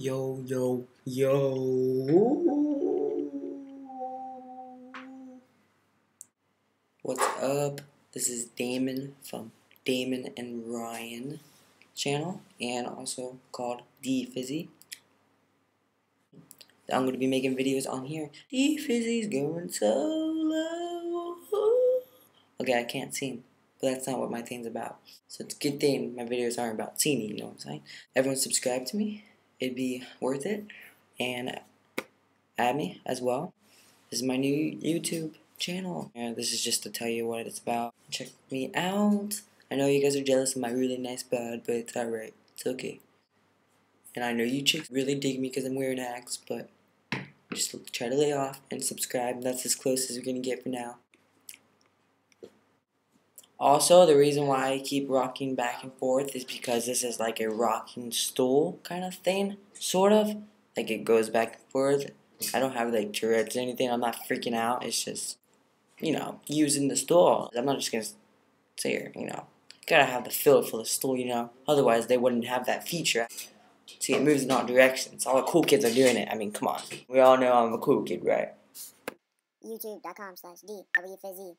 Yo, yo, yo. What's up? This is Damon from Damon and Ryan channel and also called D Fizzy. I'm going to be making videos on here. D Fizzy's going solo. Okay, I can't sing, but that's not what my thing's about. So it's a good thing my videos aren't about singing, you know what I'm saying? Everyone subscribe to me it'd be worth it. And add me as well. This is my new YouTube channel. And this is just to tell you what it's about. Check me out. I know you guys are jealous of my really nice bod, but it's alright. It's okay. And I know you chicks really dig me because I'm wearing axe, but just try to lay off and subscribe. That's as close as we're going to get for now. Also, the reason why I keep rocking back and forth is because this is like a rocking stool kind of thing, sort of. Like it goes back and forth. I don't have like Tourette's or anything. I'm not freaking out. It's just, you know, using the stool. I'm not just gonna sit here, you know. Gotta have the feel for the stool, you know. Otherwise, they wouldn't have that feature. See, it moves in all directions. All the cool kids are doing it. I mean, come on. We all know I'm a cool kid, right? YouTube.com slash D W.